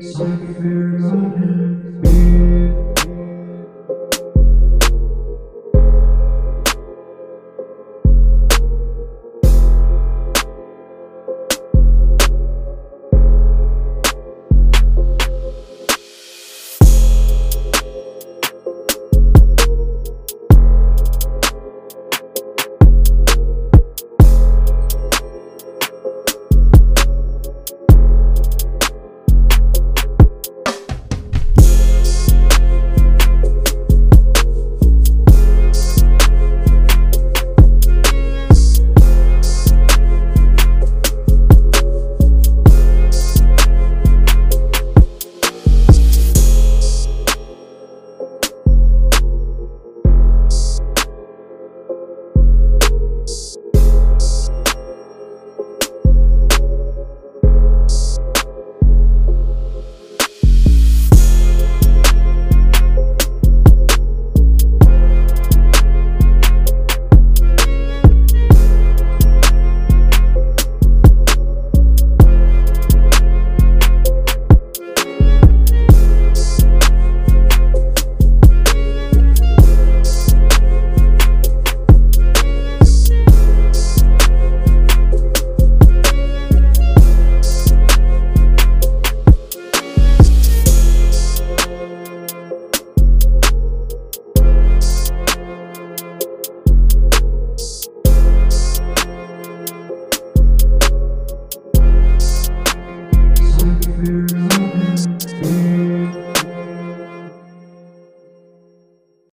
Sapphire